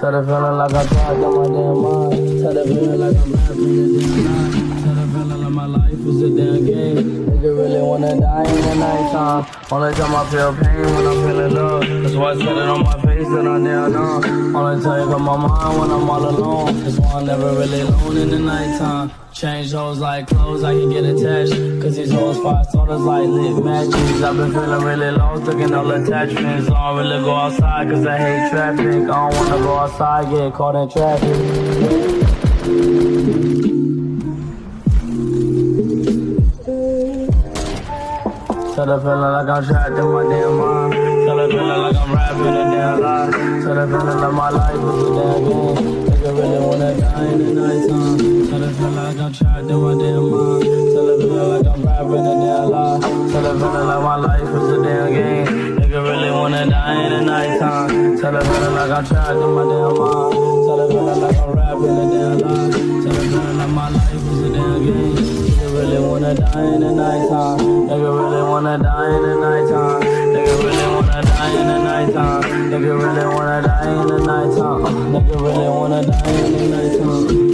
Tell the feeling like I tried to my damn mind. Tell the feeling like I'm rapping the damn night. Tell the feeling like my life is a damn game. Nigga really wanna die in the nighttime. Only time I feel pain when I'm feeling love. Why I on my face and I damn know. Only time you got my mind when I'm all alone. That's why I'm never really alone in the nighttime. Change hoes like clothes, I can get attached. Cause these hoes five starters like lit matches. I've been feeling really lost, looking all attachments. I don't really go outside cause I hate traffic. I don't wanna go outside, get caught in traffic. Tell the feeling like I'm trapped in my damn mind. The feeling like I'm rapping a damn lie. Tell the feeling like my life is a damn game. Nigga really wanna die in the nighttime. Tell the feeling like I'm trapped in my damn mind. Tell the feeling like I'm rapping a damn lie. Tell the feeling like my life is a damn game. Nigga really wanna die in the nighttime. Tell the feeling like I'm trapped in my damn mind. The feeling like I'm rapping a damn lie. The feeling like my life is a damn game. Nigga really wanna die in the nighttime. Nigga really wanna die in the nighttime. really wanna die in the night time.